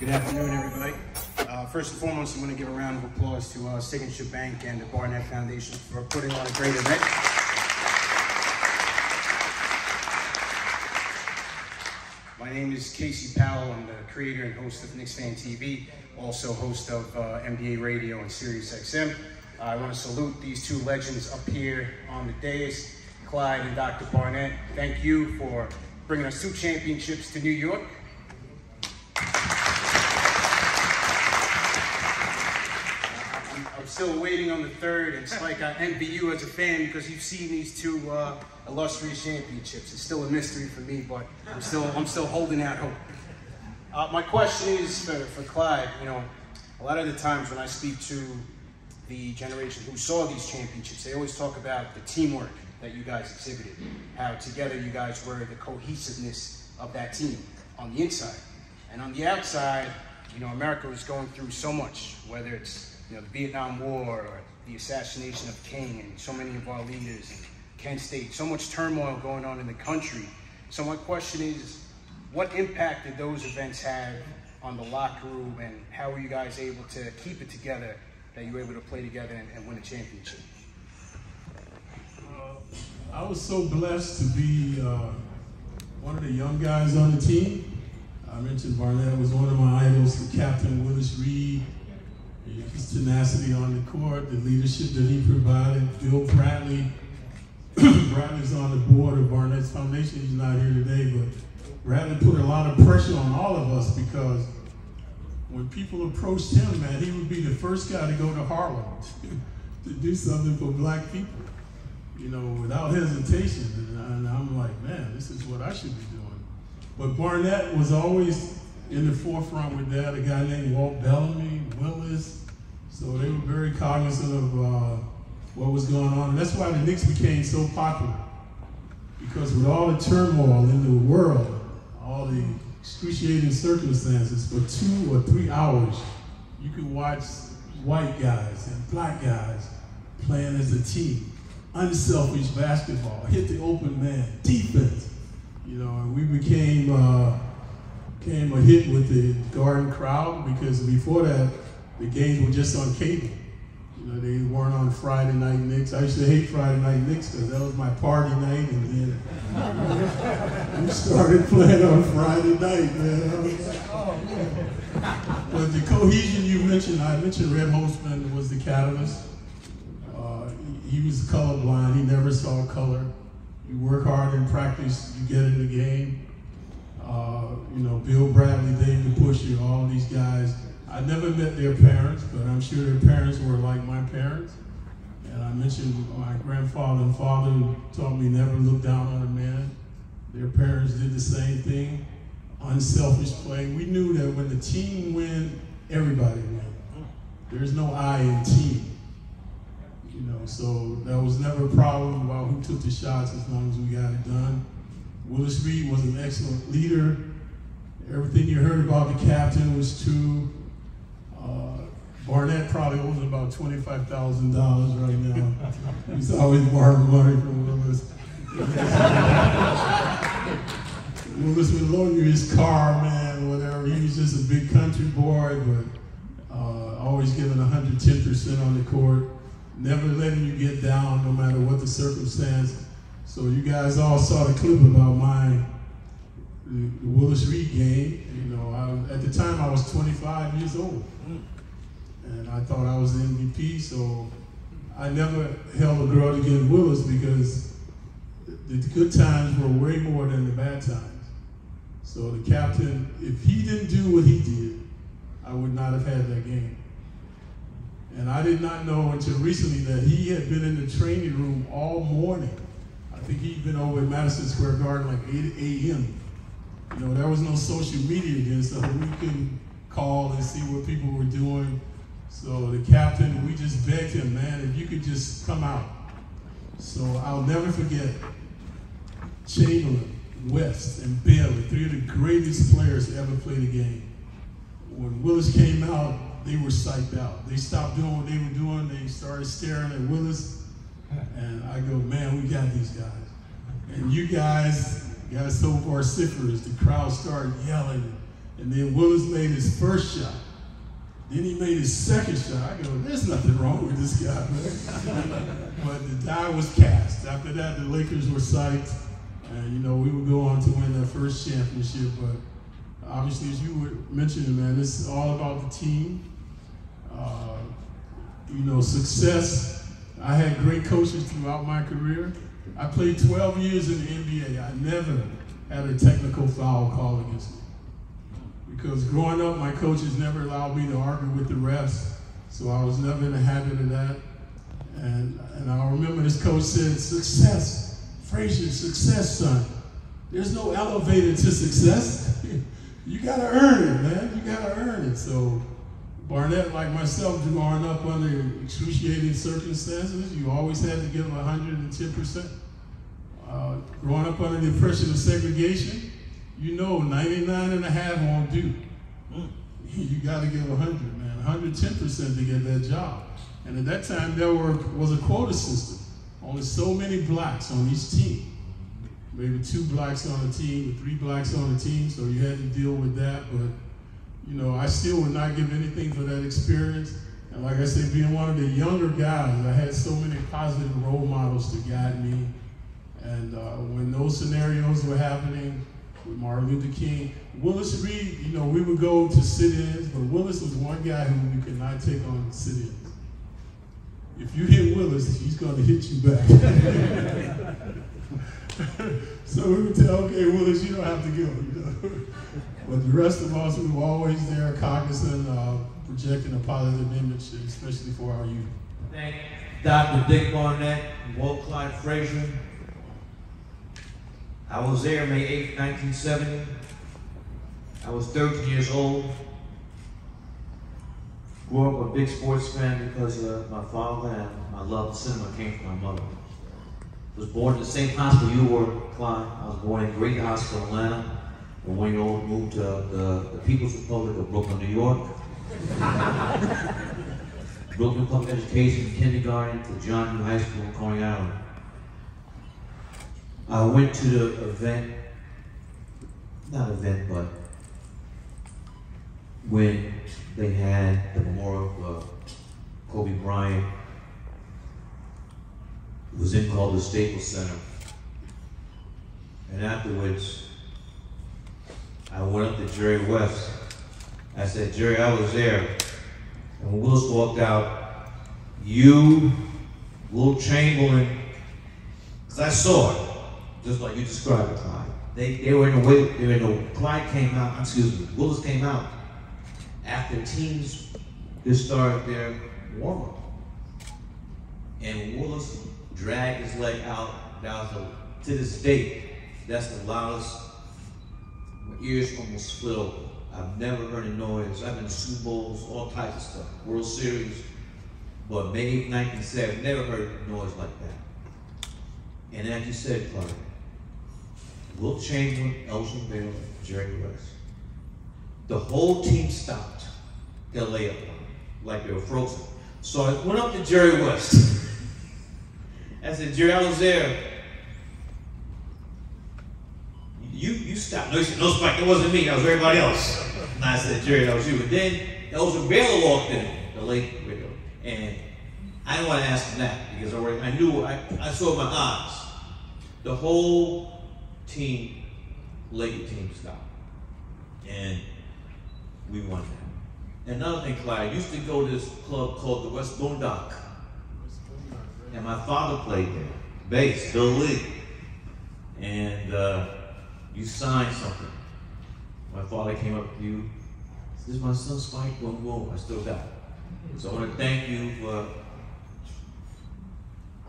Good afternoon, everybody. Uh, first and foremost, I want to give a round of applause to uh, Signature Bank and the Barnett Foundation for putting on a great event. My name is Casey Powell. I'm the creator and host of Knicks Fan TV, also host of uh, NBA Radio and Sirius XM. I want to salute these two legends up here on the dais, Clyde and Dr. Barnett. Thank you for bringing us two championships to New York. I'm still waiting on the third. It's like I envy you as a fan because you've seen these two uh, illustrious championships. It's still a mystery for me, but I'm still I'm still holding out hope. Uh, my question is for, for Clyde. You know, a lot of the times when I speak to the generation who saw these championships, they always talk about the teamwork that you guys exhibited, how together you guys were the cohesiveness of that team on the inside. And on the outside, you know, America was going through so much, whether it's, you know, the Vietnam War or the assassination of King and so many of our leaders and Kent State, so much turmoil going on in the country. So my question is, what impact did those events have on the locker room and how were you guys able to keep it together that you were able to play together and, and win a championship? Uh, I was so blessed to be uh, one of the young guys on the team. I mentioned Barnett was one of my idols, the captain Willis Reed, his tenacity on the court, the leadership that he provided. Bill Bradley, Bradley's on the board of Barnett's Foundation. He's not here today, but Bradley put a lot of pressure on all of us because when people approached him, man, he would be the first guy to go to Harlem to do something for black people, you know, without hesitation. And, I'm like, man, this is what I should be doing. But Barnett was always in the forefront with that. A guy named Walt Bellamy, Willis. So they were very cognizant of uh, what was going on. And that's why the Knicks became so popular. Because with all the turmoil in the world, all the excruciating circumstances, for two or three hours, you could watch white guys and black guys playing as a team. Unselfish basketball, hit the open man, defense. You know, and we became uh, became a hit with the Garden crowd because before that, the games were just on cable. You know, they weren't on Friday night Knicks. I used to hate Friday night Knicks because that was my party night, and then we started playing on Friday night, man. But the cohesion you mentioned, I mentioned Red Holzman was the catalyst. Uh, he was colorblind. He never saw color. You work hard in practice, you get in the game. Uh, you know, Bill Bradley, Dave DeBusschere, all these guys. I never met their parents, but I'm sure their parents were like my parents. And I mentioned my grandfather and father taught me never look down on a man. Their parents did the same thing. Unselfish play. We knew that when the team win, everybody win. There's no I in team. You know, so that was never a problem about who took the shots as long as we got it done. Willis Reed was an excellent leader. Everything you heard about the captain was true. Probably owes about $25,000 right now. He's always borrowing money from Willis. Willis would loan you his car, man, whatever. He was just a big country boy, but uh, always giving 110% on the court never letting you get down no matter what the circumstance. So you guys all saw the clip about my Willis Reed game. You know, I, at the time I was 25 years old, and I thought I was the MVP. So I never held a grudge against Willis because the good times were way more than the bad times. So the captain, if he didn't do what he did, I would not have had that game. And I did not know until recently that he had been in the training room all morning. I think he'd been over at Madison Square Garden like 8 a.m. You know, there was no social media then, so we couldn't call and see what people were doing. So the captain, we just begged him, man, if you could just come out. So I'll never forget Chamberlain, West, and Baylor, three of the greatest players to ever play the game. When Willis came out, they were psyched out. They stopped doing what they were doing. They started staring at Willis. And I go, man, we got these guys. And you guys got so vociferous, the crowd started yelling. And then Willis made his first shot. Then he made his second shot. I go, there's nothing wrong with this guy, man. but the die was cast. After that, the Lakers were psyched. And, you know, we would go on to win that first championship. But obviously, as you were mentioning, man, it's all about the team. Uh, you know, success. I had great coaches throughout my career. I played 12 years in the NBA. I never had a technical foul call against me. Because growing up, my coaches never allowed me to argue with the refs, so I was never in the habit of that. And, and I remember this coach said, success, Frazier, success, son. There's no elevator to success. you gotta earn it, man. You gotta earn it. So Barnett, like myself, growing up under excruciating circumstances, you always had to give 110%. Uh, growing up under the oppression of segregation, you know 99 and a half won't do. Mm. You got to give 100, man, 110% to get that job. And at that time, there were, was a quota system. Only so many blacks on each team. Maybe two blacks on a team or three blacks on a team, so you had to deal with that. But, you know, I still would not give anything for that experience. And like I said, being one of the younger guys, I had so many positive role models to guide me. And uh, when those scenarios were happening, with Martin Luther King. Willis Reed, you know, we would go to sit-ins, but Willis was one guy who we could not take on sit-ins. If you hit Willis, he's going to hit you back. so we would tell, okay, Willis, you don't have to go. You know? but the rest of us, we were always there, cognizant of projecting a positive image, especially for our youth. Thank you. Dr. Dick Barnett, Walt Clyde Frazier, I was there May 8, 1970. I was 13 years old. Grew up a big sports fan because uh, my father and my love of cinema came from my mother. I Was born in the same hospital you were, Clyde. I was born in Grady Hospital, Atlanta. And one year old moved to the, the People's Republic of Brooklyn, New York. Brooklyn Public Education, kindergarten to John Dewey High School in Coney Island. I went to the event, not event, but when they had the memorial of Kobe Bryant. It was in called the Staples Center. And afterwards, I went up to Jerry West. I said, Jerry, I was there. And when Willis walked out, you, Wilt Chamberlain, because I saw it just like you described it, Clyde. They, they were in the way, they were in the, Clyde came out, excuse me, Willis came out after teams just started their warm up. And Willis dragged his leg out, down to, to this day, that's the loudest, my ears almost split. I've never heard a noise. I've been to Super Bowls, all types of stuff, World Series. But May 1970, never heard a noise like that. And as you said, Clark, Wilt Chamberlain, Elgin Baylor, Jerry West. The whole team stopped their layup line like they were frozen. So I went up to Jerry West. I said, Jerry, I was there. You you stopped. No, no spike. It wasn't me. That was everybody else. And I said, Jerry, that was you. But then Elgin Baylor walked in, the late widow, and I didn't want to ask him that because already I knew I, I saw my eyes. The whole team, Laker team stopped. And we won that. Another thing, Clyde, I used to go to this club called the West Boondock. And my father played there, bass, Bill Lee. And uh, you signed something. My father came up to you, this is my son Spike, boom, boom, I still got it. So I want to thank you for,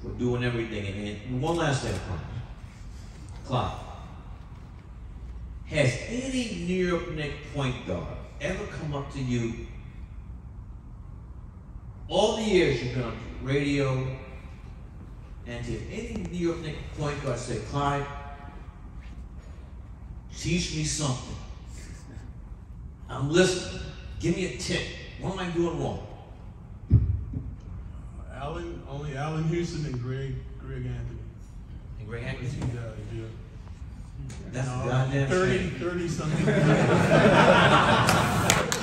for doing everything. And one last thing, Clyde. Has any New York Knicks point guard ever come up to you all the years you've been on radio and to any New York Knicks point guard say, Clyde, teach me something. I'm listening. Give me a tip. What am I doing wrong? Allan, only Allan Houston and Greg, Greg Anthony. And Greg Anthony? Yeah, yeah. That's No, goddamn 30, shame. 30 something.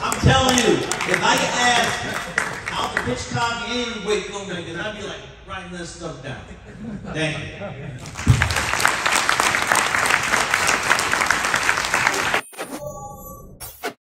I'm telling you, if I get asked out to Hitchcock and weight filmmakers, I'd be like writing this stuff down. Thank you.